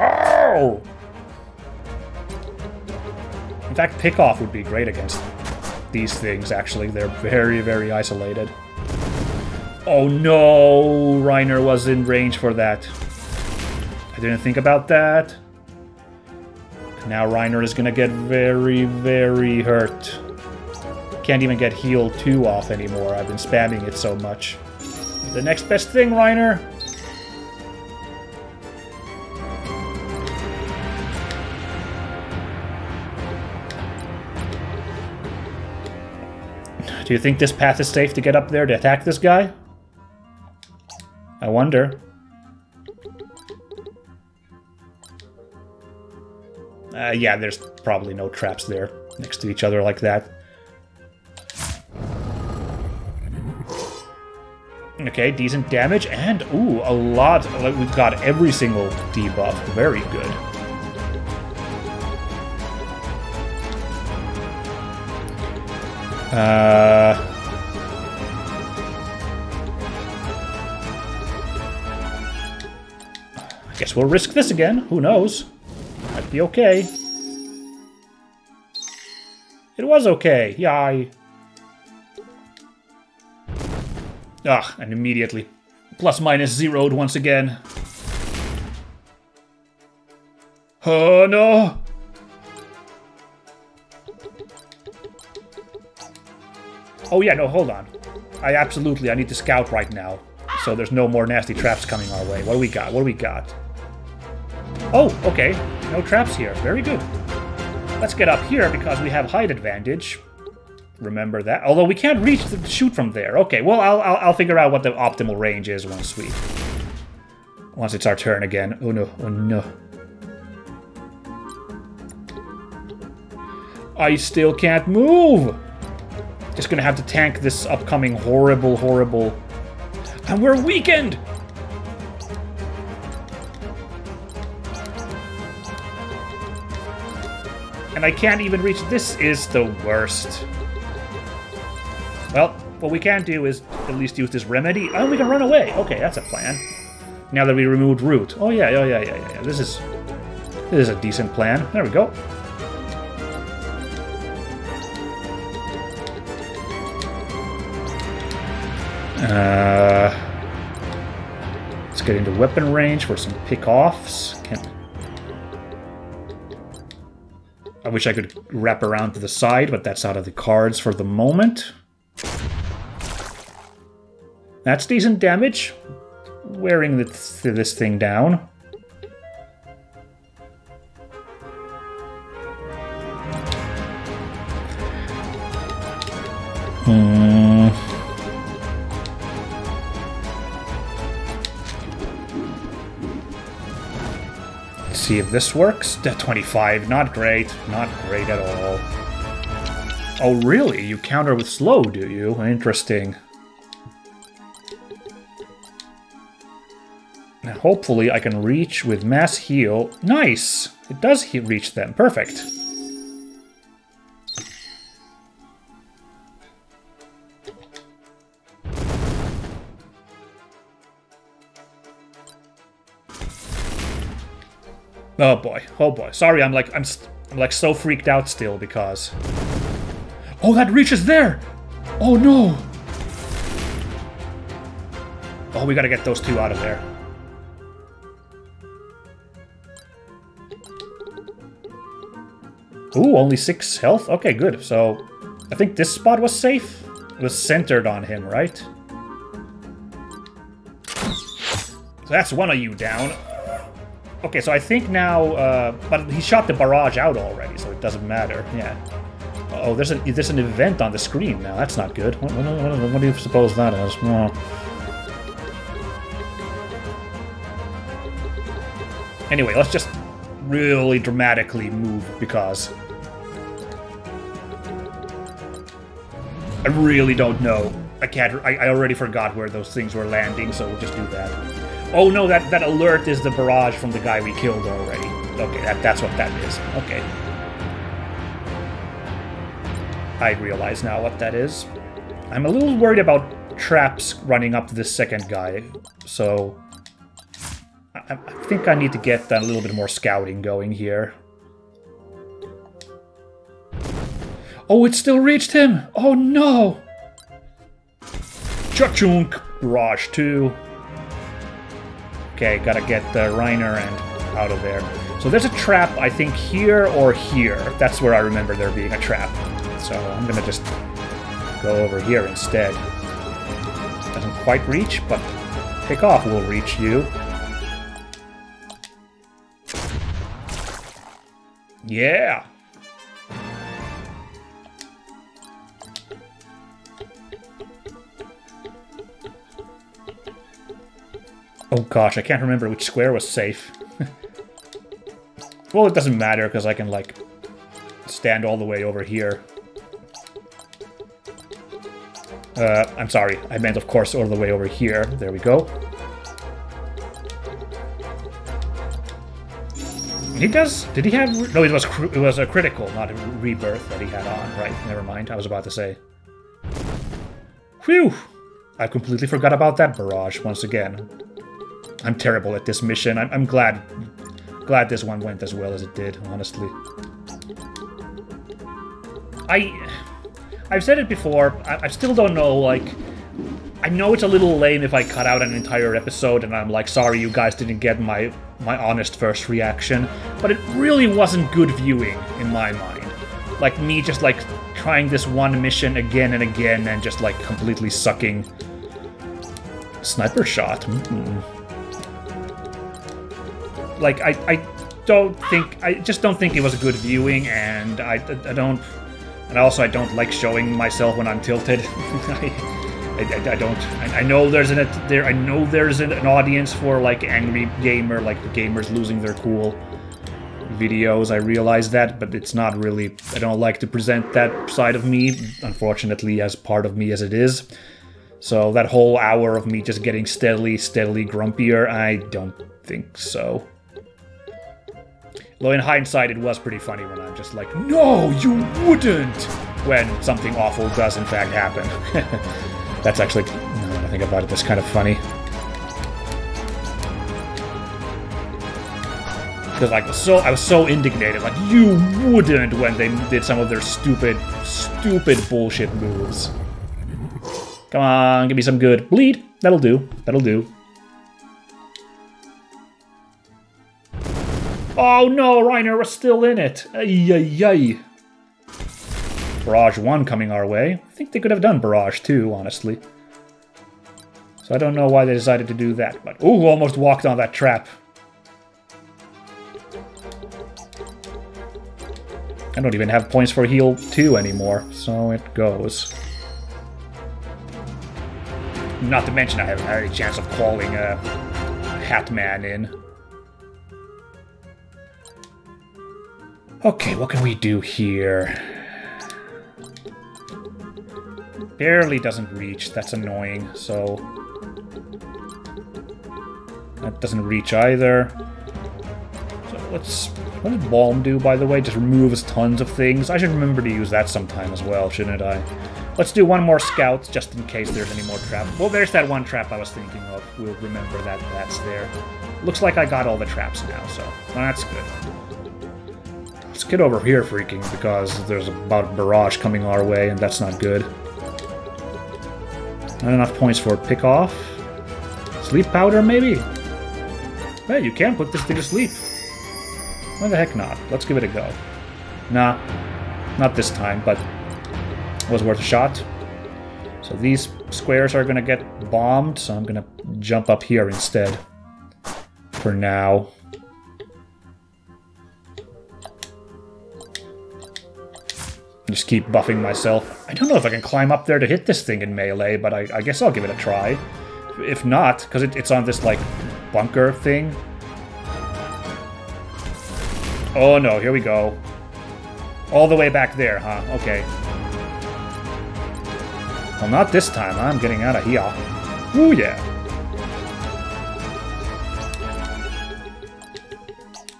Oh! In fact, pick off would be great against these things, actually. They're very, very isolated. Oh no! Reiner was in range for that. I didn't think about that. Now Reiner is gonna get very, very hurt. Can't even get heal 2 off anymore. I've been spamming it so much. The next best thing, Reiner. Do you think this path is safe to get up there to attack this guy? I wonder. Uh, yeah, there's probably no traps there next to each other like that. Okay, decent damage, and ooh, a lot. Like, we've got every single debuff. Very good. Uh... I guess we'll risk this again. Who knows? Might be okay. It was okay. Yay. Ah, and immediately plus minus zeroed once again. Oh no! Oh yeah, no, hold on. I absolutely, I need to scout right now. So there's no more nasty traps coming our way. What do we got? What do we got? Oh, okay. No traps here. Very good. Let's get up here because we have height advantage. Remember that. Although we can't reach the shoot from there. Okay, well, I'll, I'll, I'll figure out what the optimal range is once we... Once it's our turn again. Oh no, oh no. I still can't move! Just gonna have to tank this upcoming horrible, horrible... And we're weakened! And I can't even reach... This is the worst. Well, what we can do is at least use this remedy. Oh, we can run away. Okay, that's a plan. Now that we removed root. Oh yeah, oh yeah, yeah, yeah. yeah. This is this is a decent plan. There we go. Uh, let's get into weapon range for some pick-offs. I wish I could wrap around to the side, but that's out of the cards for the moment. That's decent damage. Wearing this, this thing down. Hmm. See if this works. 25, not great. Not great at all. Oh, really? You counter with slow, do you? Interesting. hopefully I can reach with mass heal. Nice! It does he reach them. Perfect. Oh boy, oh boy. Sorry, I'm like I'm, I'm like so freaked out still because. Oh, that reaches there! Oh no! Oh, we gotta get those two out of there. Ooh, only six health? Okay, good. So, I think this spot was safe. It was centered on him, right? So that's one of you down. Okay, so I think now, uh, but he shot the barrage out already, so it doesn't matter. Yeah. Oh, there's an there's an event on the screen now. That's not good. What, what, what, what do you suppose that is? Oh. Anyway, let's just really dramatically move because I really don't know. I can't. I, I already forgot where those things were landing, so we'll just do that. Oh no, that that alert is the barrage from the guy we killed already. Okay, that, that's what that is. Okay. I realize now what that is. I'm a little worried about traps running up to this second guy, so I, I think I need to get a little bit more scouting going here. Oh, it still reached him! Oh no! Chuck-chunk! Barrage 2. Okay, gotta get the Reiner and out of there. So there's a trap, I think, here or here. That's where I remember there being a trap. So I'm gonna just go over here instead. Doesn't quite reach, but pick off will reach you. Yeah! Oh gosh, I can't remember which square was safe. well, it doesn't matter, because I can, like, stand all the way over here. Uh, I'm sorry, I meant, of course, all the way over here. There we go. He does... Did he have... No, it was it was a critical, not a rebirth that he had on. Right, never mind. I was about to say. Phew! I completely forgot about that barrage once again. I'm terrible at this mission. I'm, I'm glad glad this one went as well as it did, honestly. I... I've said it before, I, I still don't know, like... I know it's a little lame if I cut out an entire episode and I'm like, sorry you guys didn't get my, my honest first reaction, but it really wasn't good viewing in my mind. Like me just like trying this one mission again and again and just like completely sucking. Sniper shot. Mm like I, I don't think I just don't think it was a good viewing, and I, I don't, and also I don't like showing myself when I'm tilted. I, I, I, don't. I, know there's an there. I know there's an, an audience for like angry gamer, like the gamers losing their cool videos. I realize that, but it's not really. I don't like to present that side of me, unfortunately, as part of me as it is. So that whole hour of me just getting steadily, steadily grumpier, I don't think so. Though in hindsight, it was pretty funny when I'm just like, No, you wouldn't! When something awful does in fact happen. that's actually, now I think about it, that's kind of funny. Because like, so I was so indignated, like, you wouldn't when they did some of their stupid, stupid bullshit moves. Come on, give me some good bleed. That'll do. That'll do. Oh no, Reiner was still in it. Ay, ay, ay. Barrage 1 coming our way. I think they could have done Barrage 2, honestly. So I don't know why they decided to do that, but... Ooh, almost walked on that trap. I don't even have points for heal 2 anymore, so it goes. Not to mention I haven't had a chance of calling a Hatman in. Okay, what can we do here? Barely doesn't reach, that's annoying, so... That doesn't reach either. So let's... What does Balm do, by the way? Just removes tons of things. I should remember to use that sometime as well, shouldn't I? Let's do one more scout, just in case there's any more trap. Well, there's that one trap I was thinking of. We'll remember that that's there. Looks like I got all the traps now, so that's good. Get over here freaking, because there's about a barrage coming our way, and that's not good. Not enough points for pick off. Sleep powder, maybe? Hey, you can put this thing to sleep. Why the heck not? Let's give it a go. Nah, not this time, but it was worth a shot. So these squares are gonna get bombed, so I'm gonna jump up here instead. For now. Just keep buffing myself. I don't know if I can climb up there to hit this thing in melee, but I, I guess I'll give it a try. If not, because it, it's on this, like, bunker thing. Oh no, here we go. All the way back there, huh? Okay. Well, not this time. I'm getting out of here. Ooh, yeah.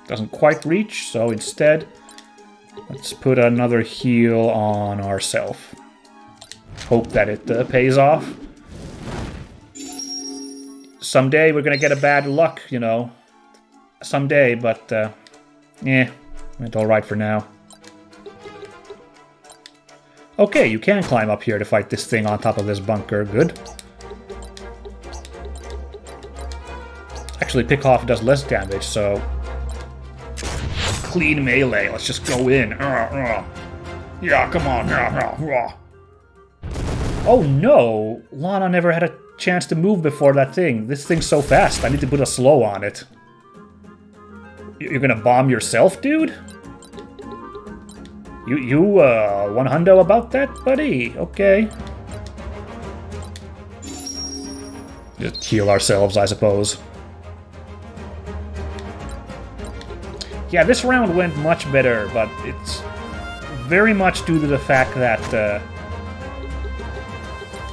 Doesn't quite reach, so instead, Let's put another heal on ourself. Hope that it uh, pays off. Someday we're gonna get a bad luck, you know. someday, but uh, yeah, went alright for now. Okay, you can climb up here to fight this thing on top of this bunker. Good. Actually, pick off does less damage, so... Clean melee, let's just go in. Uh, uh. Yeah, come on. Uh, oh no! Lana never had a chance to move before that thing. This thing's so fast, I need to put a slow on it. You're gonna bomb yourself, dude? You, you, uh, one hundo about that, buddy? Okay. Just heal ourselves, I suppose. Yeah, this round went much better, but it's very much due to the fact that uh,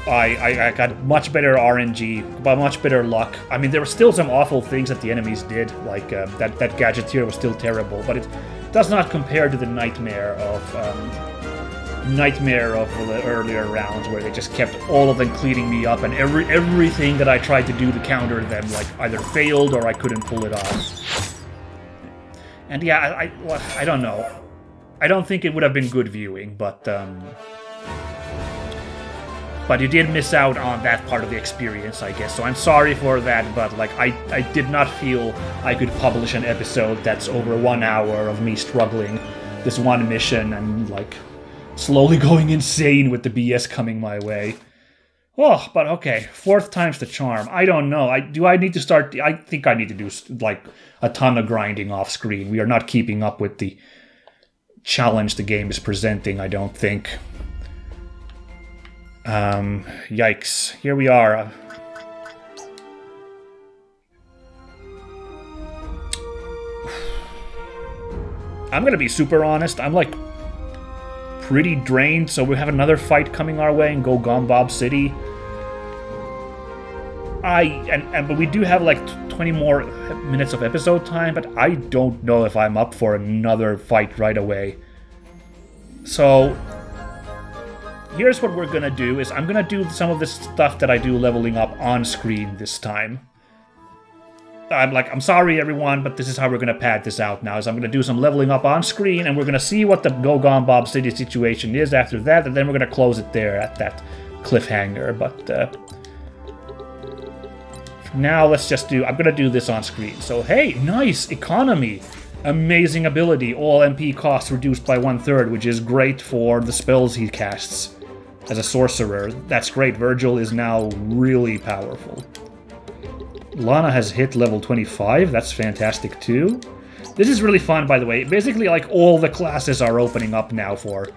I, I, I, got much better RNG, but much better luck. I mean, there were still some awful things that the enemies did, like uh, that, that Gadgeteer was still terrible, but it does not compare to the nightmare of um, nightmare of the earlier rounds where they just kept all of them cleaning me up and every everything that I tried to do to counter them like either failed or I couldn't pull it off. And yeah, I, I, I don't know. I don't think it would have been good viewing, but um, but you did miss out on that part of the experience, I guess. So I'm sorry for that, but like I, I did not feel I could publish an episode that's over one hour of me struggling this one mission and like slowly going insane with the BS coming my way. Oh, but okay, fourth time's the charm. I don't know. I do I need to start I think I need to do like a ton of grinding off screen. We are not keeping up with the challenge the game is presenting, I don't think. Um, yikes. Here we are. I'm gonna be super honest. I'm like pretty drained, so we have another fight coming our way in Gogombob City. I and, and but we do have like 20 more minutes of episode time, but I don't know if I'm up for another fight right away. So here's what we're gonna do is I'm gonna do some of this stuff that I do leveling up on screen this time. I'm like, I'm sorry everyone, but this is how we're gonna pad this out now, is I'm gonna do some leveling up on screen, and we're gonna see what the Gogombob City situation is after that, and then we're gonna close it there at that cliffhanger, but uh, now let's just do, I'm gonna do this on screen. So hey, nice, economy. Amazing ability, all MP costs reduced by one third, which is great for the spells he casts as a sorcerer. That's great. Virgil is now really powerful. Lana has hit level 25. That's fantastic too. This is really fun, by the way. Basically, like, all the classes are opening up now for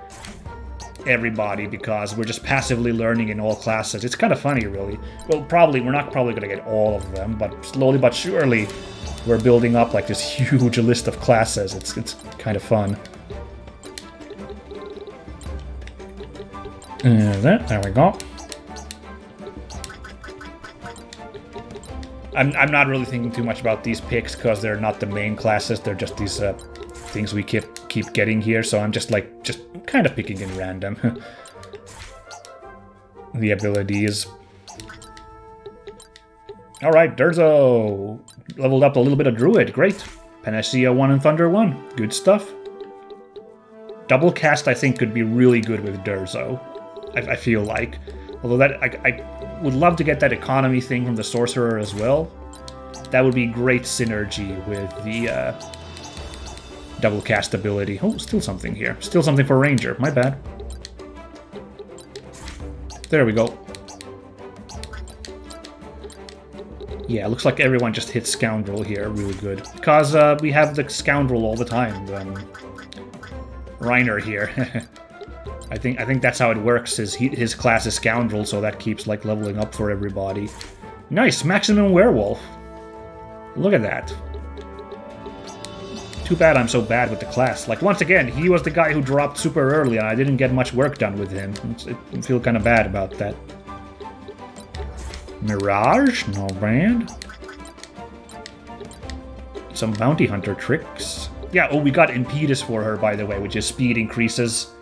everybody because we're just passively learning in all classes. It's kind of funny, really. Well, probably, we're not probably going to get all of them, but slowly but surely, we're building up, like, this huge list of classes. It's, it's kind of fun. And There, there we go. I'm, I'm not really thinking too much about these picks because they're not the main classes. They're just these uh, things we keep keep getting here. So I'm just like just kind of picking in random. the abilities. All right, Durzo leveled up a little bit of Druid. Great. Panacea 1 and Thunder 1. Good stuff. Double cast, I think, could be really good with Durzo. I, I feel like. Although that I, I would love to get that economy thing from the sorcerer as well. That would be great synergy with the uh, double cast ability. Oh, still something here. Still something for ranger. My bad. There we go. Yeah, looks like everyone just hits Scoundrel here really good. Because uh, we have the Scoundrel all the time. Um, Reiner here. I think I think that's how it works. Is he, his class is scoundrel, so that keeps like leveling up for everybody. Nice, maximum werewolf. Look at that. Too bad I'm so bad with the class. Like once again, he was the guy who dropped super early, and I didn't get much work done with him. I feel kind of bad about that. Mirage, no brand. Some bounty hunter tricks. Yeah, oh, we got Impetus for her, by the way, which is speed increases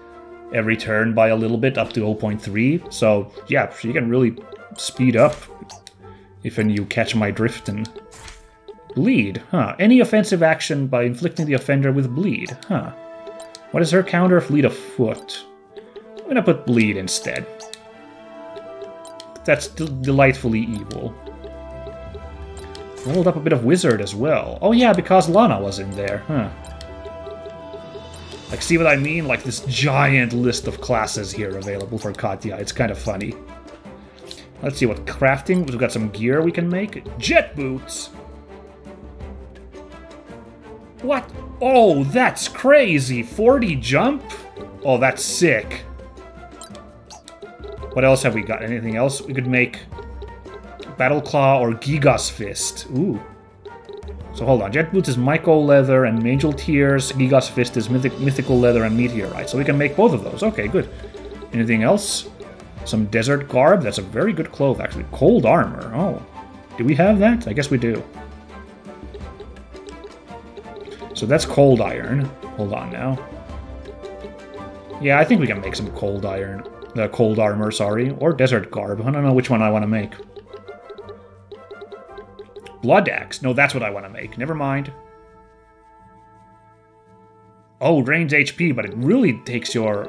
every turn by a little bit up to 0.3. So yeah, she can really speed up if and you catch my drift and Bleed, huh. Any offensive action by inflicting the offender with bleed, huh. What is her counter? Fleet of foot. I'm gonna put bleed instead. That's delightfully evil. Rolled up a bit of wizard as well. Oh yeah, because Lana was in there, huh. Like, see what I mean? Like this giant list of classes here available for Katya. It's kind of funny. Let's see what crafting. We've got some gear we can make. Jet boots! What? Oh, that's crazy! 40 jump? Oh, that's sick. What else have we got? Anything else? We could make Battle Claw or Gigas Fist. Ooh. So hold on. Jet Boots is Myco Leather and Angel Tears. Gigas Fist is Mythic Mythical Leather and Meteorite. So we can make both of those. Okay, good. Anything else? Some Desert Garb. That's a very good cloth, actually. Cold Armor. Oh. Do we have that? I guess we do. So that's Cold Iron. Hold on now. Yeah, I think we can make some Cold Iron. Uh, cold Armor, sorry. Or Desert Garb. I don't know which one I want to make. Blood Axe. No, that's what I want to make. Never mind. Oh, range HP, but it really takes your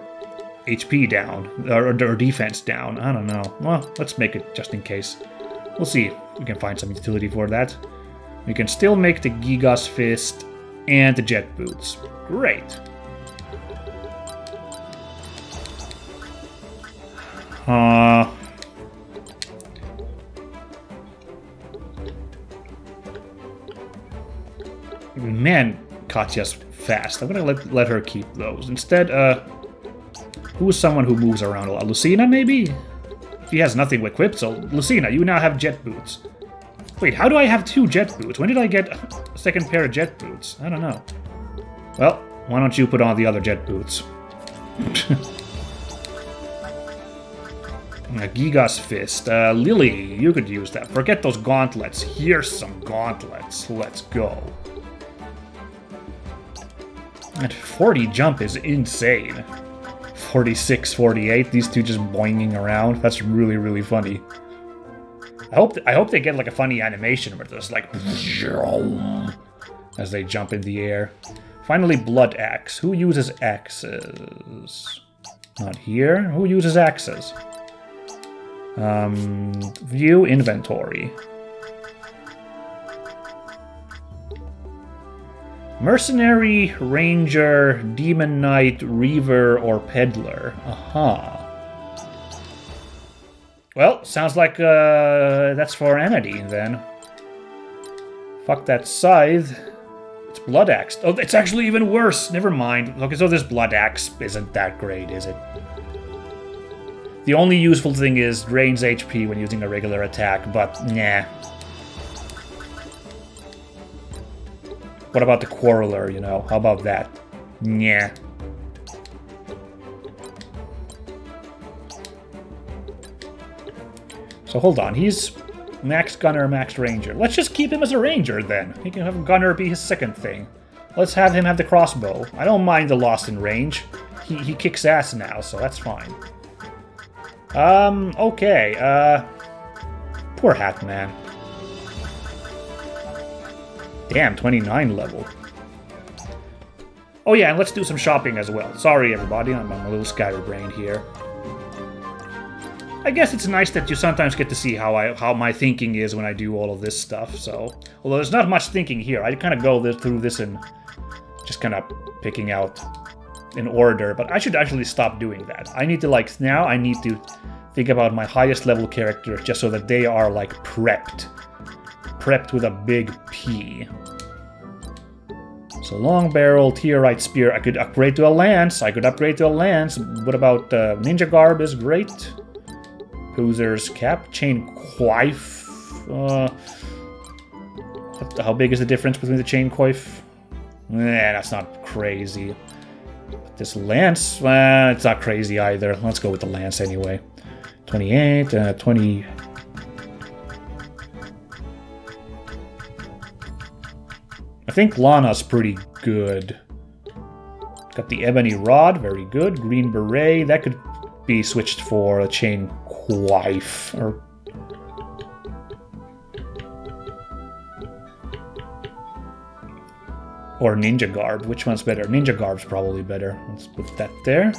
HP down, or, or, defense down. I don't know. Well, let's make it just in case. We'll see if we can find some utility for that. We can still make the Gigas Fist and the Jet Boots. Great. Uh, Man, Katya's fast. I'm gonna let, let her keep those. Instead, uh, who is someone who moves around a lot? Lucina, maybe? She has nothing equipped, so Lucina, you now have jet boots. Wait, how do I have two jet boots? When did I get a second pair of jet boots? I don't know. Well, why don't you put on the other jet boots? A Gigas Fist. Uh, Lily, you could use that. Forget those gauntlets. Here's some gauntlets. Let's go. That 40 jump is insane. 46, 48, these two just boinging around. That's really, really funny. I hope I hope they get like a funny animation where there's like as they jump in the air. Finally, Blood Axe. Who uses axes? Not here. Who uses axes? Um, view inventory. Mercenary, Ranger, Demon Knight, Reaver, or Peddler. Aha. Well, sounds like uh, that's for Anadine then. Fuck that scythe. It's Blood Axe. Oh, it's actually even worse. Never mind. Okay, so this Blood Axe isn't that great, is it? The only useful thing is drains HP when using a regular attack, but nah. What about the Quarreler, you know? How about that? Yeah. So hold on, he's max gunner, max ranger. Let's just keep him as a ranger then. He can have gunner be his second thing. Let's have him have the crossbow. I don't mind the loss in range. He, he kicks ass now, so that's fine. Um, okay, uh... Poor Hat Man. Damn, 29 level. Oh yeah, and let's do some shopping as well. Sorry everybody, I'm, I'm a little scatterbrained here. I guess it's nice that you sometimes get to see how I how my thinking is when I do all of this stuff. So, although there's not much thinking here, I kind of go this, through this and just kind of picking out in order. But I should actually stop doing that. I need to like now. I need to think about my highest level characters just so that they are like prepped prepped with a big P. So long barrel, Teorite spear. I could upgrade to a lance. I could upgrade to a lance. What about uh, ninja garb is great. Hoozer's cap, chain coif. Uh, how big is the difference between the chain coif? Eh, that's not crazy. This lance, well, it's not crazy either. Let's go with the lance anyway. 28, uh, 20. Think Lana's pretty good. Got the Ebony Rod, very good. Green Beret, that could be switched for a Chain Coif. Or... Or Ninja Garb. Which one's better? Ninja Garb's probably better. Let's put that there.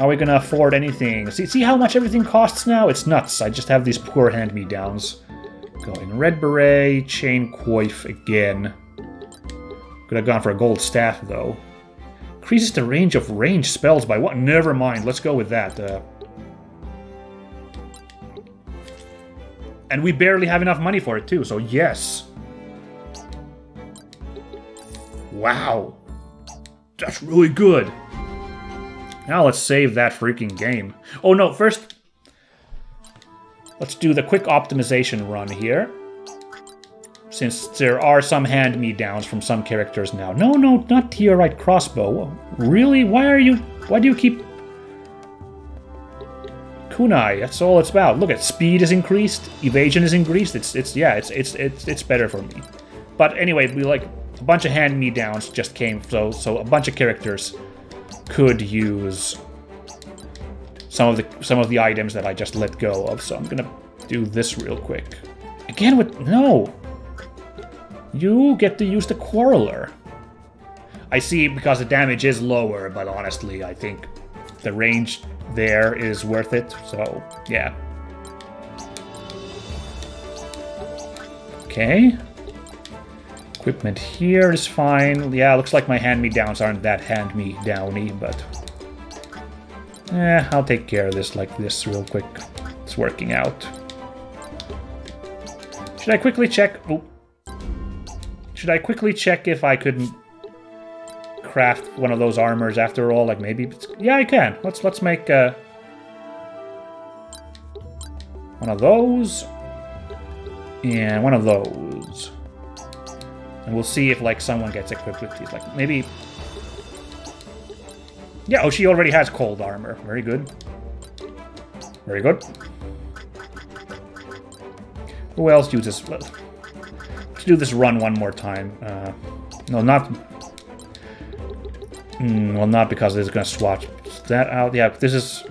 Are we gonna afford anything? See, see how much everything costs now? It's nuts. I just have these poor hand-me-downs. Going Red Beret, Chain Coif again. Could have gone for a gold staff, though. Increases the range of range spells by what? Never mind, let's go with that. Uh, and we barely have enough money for it, too, so yes. Wow. That's really good. Now let's save that freaking game. Oh no, first... Let's do the quick optimization run here. Since there are some hand-me-downs from some characters now. No, no, not Teorite Crossbow. Really? Why are you... Why do you keep... Kunai, that's all it's about. Look at speed is increased, evasion is increased. It's it's yeah, it's it's it's it's better for me. But anyway, we like a bunch of hand me downs just came so so a bunch of characters could use some of the some of the items that I just let go of. So I'm gonna do this real quick. Again with no. You get to use the Quarreler. I see because the damage is lower, but honestly, I think the range there is worth it. So yeah. Okay. Equipment here is fine. Yeah, looks like my hand-me-downs aren't that hand-me-downy, but... Eh, I'll take care of this like this real quick. It's working out. Should I quickly check... Oh. Should I quickly check if I could craft one of those armors after all? Like maybe... Yeah, I can. Let's, let's make... Uh, one of those. And one of those. And we'll see if, like, someone gets equipped with these. Like, maybe... Yeah, oh, she already has cold armor. Very good. Very good. Who else uses... Do this run one more time. Uh, no, not... Mm, well, not because it's going to swatch that out. Yeah, this is...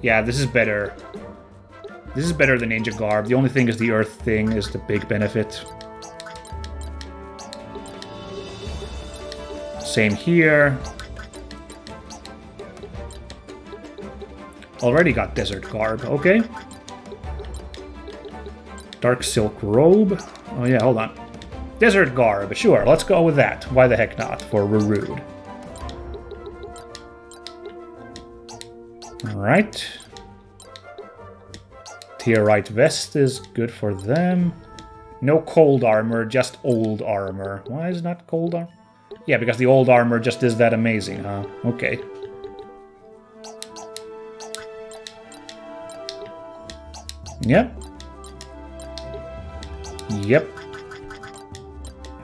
Yeah, this is better. This is better than Ninja Garb. The only thing is the Earth thing is the big benefit. Same here. Already got Desert Garb, okay. Dark Silk Robe. Oh yeah, hold on. Desert Garb, sure, let's go with that. Why the heck not, for Rude. Alright. Teorite Vest is good for them. No cold armor, just old armor. Why is not cold armor? Yeah, because the old armor just is that amazing, huh? Okay. Yep. Yep.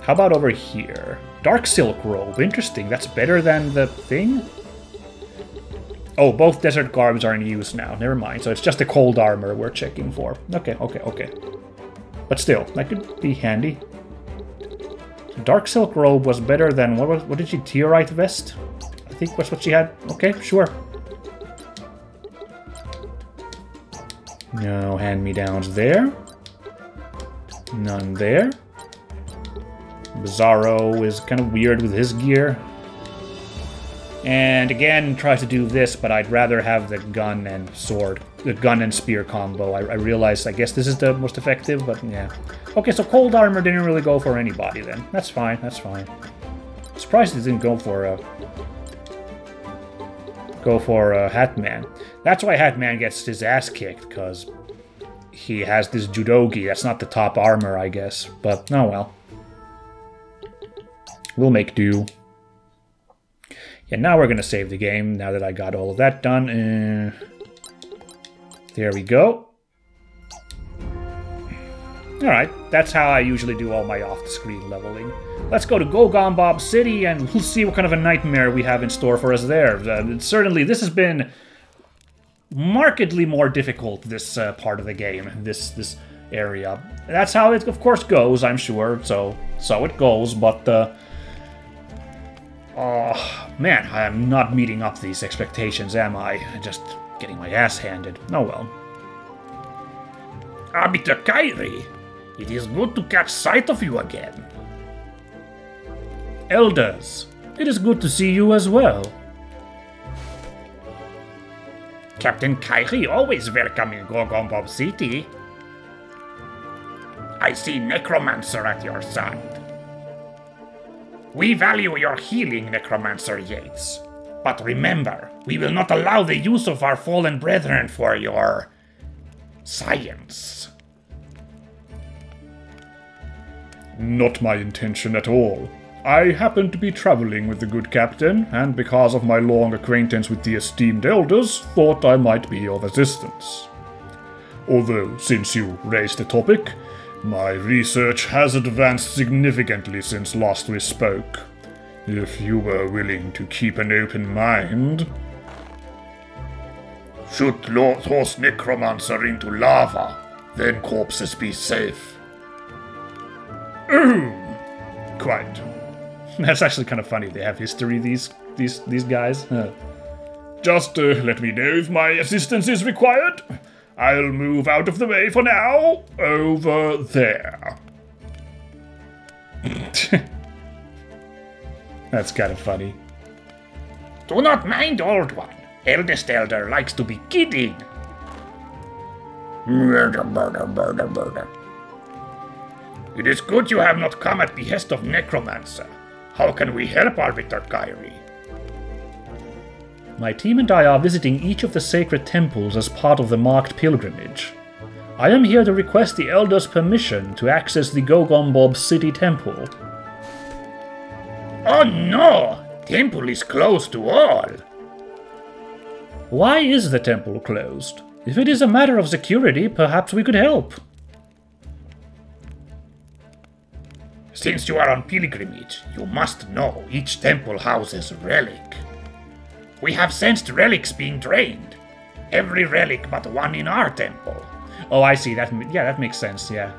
How about over here? Dark Silk Robe. Interesting. That's better than the thing? Oh, both Desert Garbs are in use now. Never mind. So it's just the cold armor we're checking for. Okay, okay, okay. But still, that could be handy. Dark Silk Robe was better than... What, was, what did she... Teorite Vest? I think was what she had. Okay, sure. No hand-me-downs there. None there. Bizarro is kind of weird with his gear. And again, try to do this, but I'd rather have the gun and sword, the gun and spear combo. I, I realized, I guess this is the most effective, but yeah. Okay, so cold armor didn't really go for anybody then. That's fine, that's fine. Surprised it didn't go for a... Go for a Hatman. That's why Hatman gets his ass kicked, because he has this Judogi. That's not the top armor, I guess. But, oh well. We'll make do. Yeah, now we're to save the game, now that I got all of that done. Uh, there we go. Alright, that's how I usually do all my off-the-screen leveling. Let's go to Gogombob City and we'll see what kind of a nightmare we have in store for us there. Uh, certainly, this has been markedly more difficult, this uh, part of the game, this this area. That's how it, of course, goes, I'm sure, so so it goes, but... Uh, Oh, man, I am not meeting up these expectations, am I? Just getting my ass handed. Oh well. Arbiter Kyrie, it is good to catch sight of you again. Elders, it is good to see you as well. Captain Kyrie always welcome in Gogombob City. I see Necromancer at your side. We value your healing, Necromancer Yates. But remember, we will not allow the use of our fallen brethren for your science. Not my intention at all. I happened to be traveling with the good captain, and because of my long acquaintance with the esteemed elders, thought I might be of assistance. Although, since you raised the topic, my research has advanced significantly since last we spoke. If you were willing to keep an open mind. Shoot Thor's necromancer into lava, then corpses be safe. Quite. That's actually kind of funny. They have history. These these these guys. Huh. Just uh, let me know if my assistance is required. I'll move out of the way for now. Over there. That's kind of funny. Do not mind, old one. Eldest elder likes to be kidding. Murder, murder, murder, murder. It is good you have not come at behest of Necromancer. How can we help Arbiter Kyrie? My team and I are visiting each of the sacred temples as part of the marked pilgrimage. I am here to request the Elder's permission to access the Gogombob City Temple. Oh no! Temple is closed to all! Why is the temple closed? If it is a matter of security, perhaps we could help. Since you are on pilgrimage, you must know each temple houses a relic. We have sensed relics being drained. Every relic but one in our temple. Oh, I see. That yeah, that makes sense. Yeah,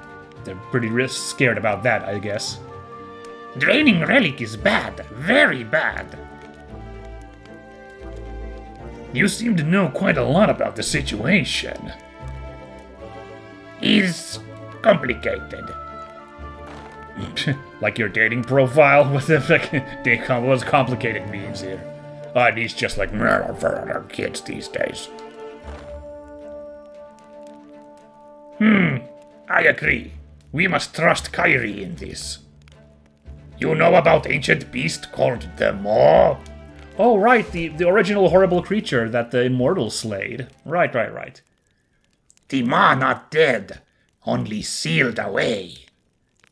they're pretty scared about that, I guess. Draining relic is bad, very bad. You seem to know quite a lot about the situation. Is complicated. like your dating profile? What the fuck? What's complicated means here? Uh, he's just like kids these days. Hmm, I agree. We must trust Kyrie in this. You know about ancient beast called the Maw? Oh, right, the, the original horrible creature that the immortals slayed. Right, right, right. The Maw not dead, only sealed away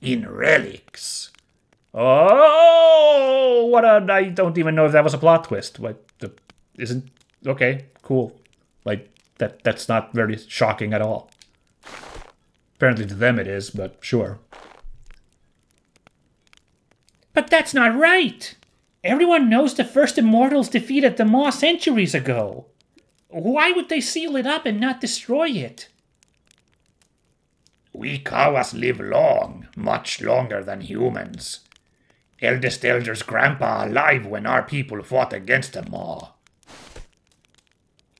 in relics. Oh, what a! I don't even know if that was a plot twist. What the isn't okay? Cool. Like that. That's not very shocking at all. Apparently to them it is, but sure. But that's not right. Everyone knows the first Immortals defeated the Maw centuries ago. Why would they seal it up and not destroy it? We Kawas live long, much longer than humans. Eldest Elder's grandpa alive when our people fought against the Maw.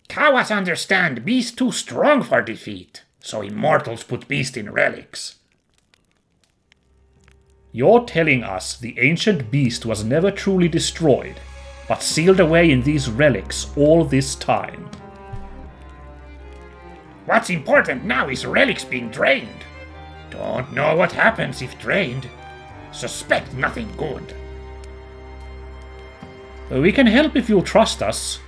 Kawas understand Beast too strong for defeat, so Immortals put Beast in relics. You're telling us the ancient beast was never truly destroyed, but sealed away in these relics all this time. What's important now is relics being drained. Don't know what happens if drained. Suspect nothing good. We can help if you'll trust us.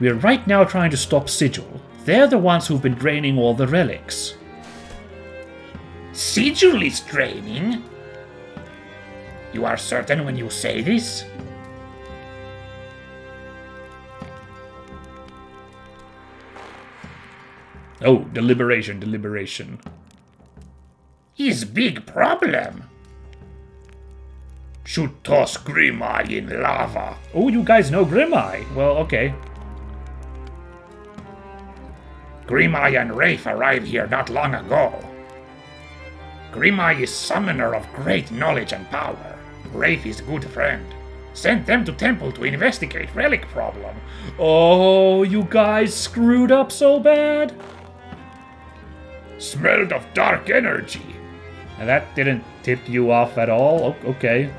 We're right now trying to stop Sigil. They're the ones who've been draining all the relics. Sigil is draining? You are certain when you say this? Oh, deliberation, deliberation. His big problem. Should toss Grimeye in lava. Oh, you guys know Grimeye. Well, okay. Grimeye and Rafe arrived here not long ago. Grimeye is summoner of great knowledge and power. Rafe is good friend. Sent them to temple to investigate relic problem. Oh, you guys screwed up so bad? Smelled of dark energy. And that didn't tip you off at all? okay.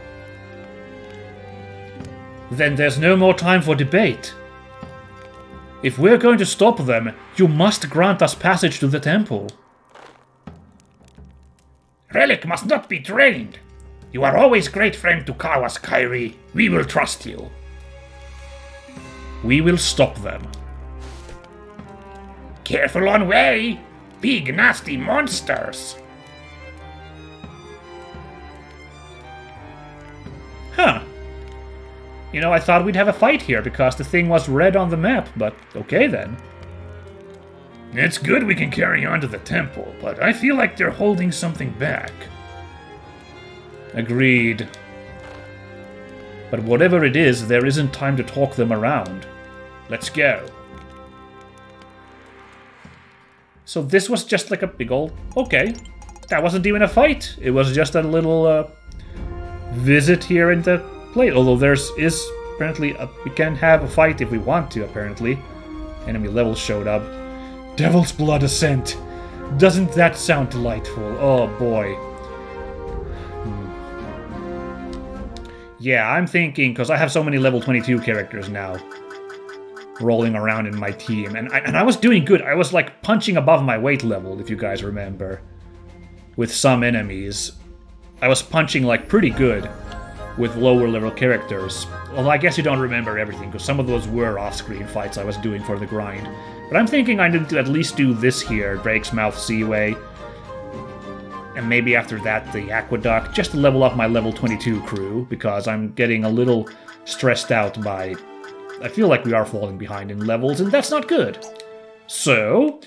then there's no more time for debate. If we're going to stop them, you must grant us passage to the temple. Relic must not be drained. You are always great friend to Kawas, Kyrie. We will trust you. We will stop them. Careful on way. Big nasty monsters. Huh. You know, I thought we'd have a fight here because the thing was red on the map, but okay then. It's good we can carry on to the temple, but I feel like they're holding something back. Agreed. But whatever it is, there isn't time to talk them around. Let's go. So this was just like a big old... Okay. That wasn't even a fight. It was just a little uh, visit here in the plate. Although there's is apparently... A, we can have a fight if we want to, apparently. Enemy level showed up. Devil's Blood Ascent. Doesn't that sound delightful? Oh boy. Hmm. Yeah, I'm thinking, because I have so many level 22 characters now rolling around in my team, and I, and I was doing good. I was like punching above my weight level, if you guys remember, with some enemies. I was punching like pretty good with lower level characters. Although I guess you don't remember everything, because some of those were off-screen fights I was doing for the grind. But I'm thinking I need to at least do this here, Drake's Mouth Seaway. And maybe after that, the Aqueduct, just to level up my level 22 crew, because I'm getting a little stressed out by... I feel like we are falling behind in levels, and that's not good. So...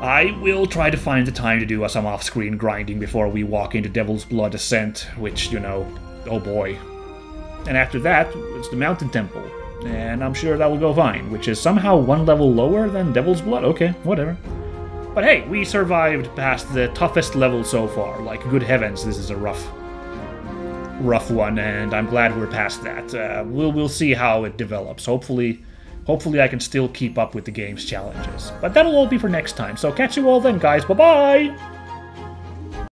I will try to find the time to do some off-screen grinding before we walk into Devil's Blood Ascent, which, you know, oh boy. And after that, it's the Mountain Temple and I'm sure that will go fine, which is somehow one level lower than Devil's Blood. Okay, whatever. But hey, we survived past the toughest level so far. Like, good heavens, this is a rough, rough one, and I'm glad we're past that. Uh, we'll we'll see how it develops. Hopefully, hopefully I can still keep up with the game's challenges. But that'll all be for next time. So catch you all then, guys. Bye bye.